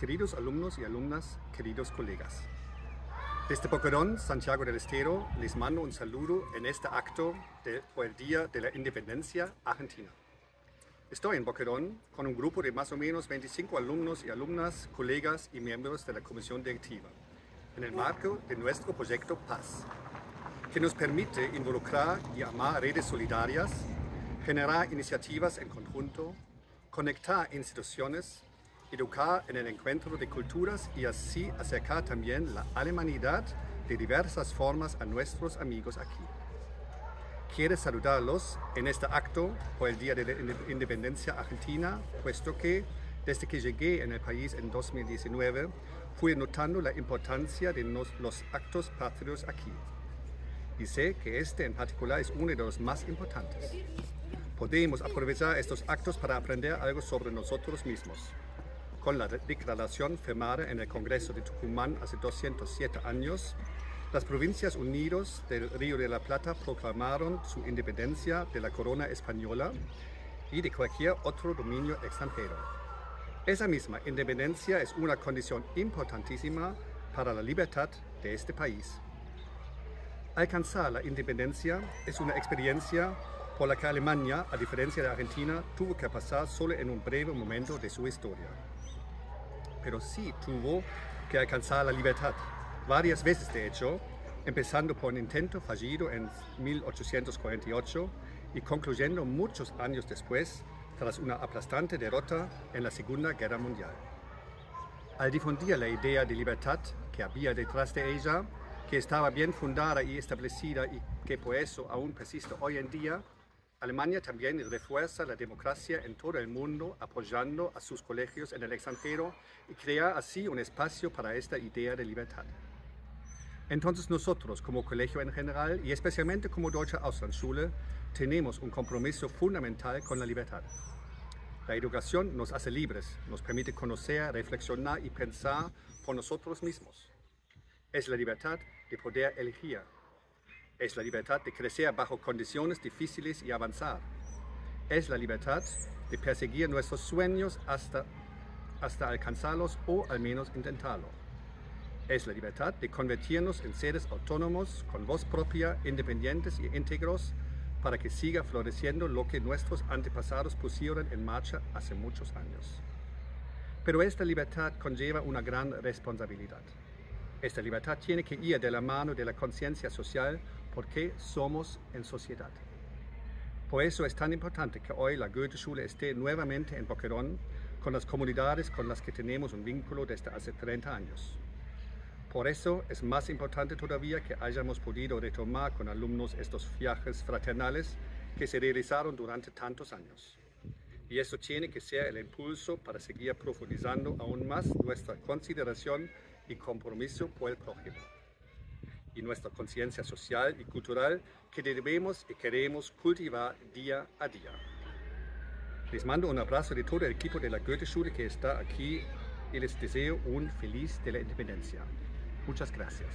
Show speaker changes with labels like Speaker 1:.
Speaker 1: Queridos alumnos y alumnas, queridos colegas. Desde Boquerón, Santiago del Estero, les mando un saludo en este acto de, Día de la Independencia Argentina. Estoy en Boquerón con un grupo de más o menos 25 alumnos y alumnas, colegas y miembros de la Comisión Directiva, en el marco de nuestro proyecto Paz, que nos permite involucrar y amar redes solidarias, generar iniciativas en conjunto, conectar instituciones, educar en el encuentro de culturas y así acercar también la alemanidad de diversas formas a nuestros amigos aquí. Quiero saludarlos en este acto por el Día de la Independencia Argentina, puesto que desde que llegué en el país en 2019 fui notando la importancia de los actos patrios aquí. Y sé que este en particular es uno de los más importantes. Podemos aprovechar estos actos para aprender algo sobre nosotros mismos. Con la declaración firmada en el Congreso de Tucumán hace 207 años, las Provincias Unidas del Río de la Plata proclamaron su independencia de la corona española y de cualquier otro dominio extranjero. Esa misma independencia es una condición importantísima para la libertad de este país. Alcanzar la independencia es una experiencia por la que Alemania, a diferencia de Argentina, tuvo que pasar solo en un breve momento de su historia. Pero sí tuvo que alcanzar la libertad, varias veces de hecho, empezando por un intento fallido en 1848 y concluyendo muchos años después tras una aplastante derrota en la Segunda Guerra Mundial. Al difundir la idea de libertad que había detrás de ella, que estaba bien fundada y establecida y que por eso aún persiste hoy en día, Alemania también refuerza la democracia en todo el mundo apoyando a sus colegios en el extranjero y crea así un espacio para esta idea de libertad. Entonces nosotros, como colegio en general y especialmente como Deutsche Auslandsschule, tenemos un compromiso fundamental con la libertad. La educación nos hace libres, nos permite conocer, reflexionar y pensar por nosotros mismos. Es la libertad de poder elegir. Es la libertad de crecer bajo condiciones difíciles y avanzar. Es la libertad de perseguir nuestros sueños hasta, hasta alcanzarlos o al menos intentarlo es la libertad de convertirnos en seres autónomos, con voz propia, independientes y íntegros, para que siga floreciendo lo que nuestros antepasados pusieron en marcha hace muchos años. Pero esta libertad conlleva una gran responsabilidad. Esta libertad tiene que ir de la mano de la conciencia social porque somos en sociedad. Por eso es tan importante que hoy la Goethe-Schule esté nuevamente en Boquerón con las comunidades con las que tenemos un vínculo desde hace 30 años. Por eso es más importante todavía que hayamos podido retomar con alumnos estos viajes fraternales que se realizaron durante tantos años. Y eso tiene que ser el impulso para seguir profundizando aún más nuestra consideración y compromiso por el prójimo. Y nuestra conciencia social y cultural que debemos y queremos cultivar día a día. Les mando un abrazo de todo el equipo de la Goethe-Schule que está aquí y les deseo un feliz de la independencia. Muchas gracias.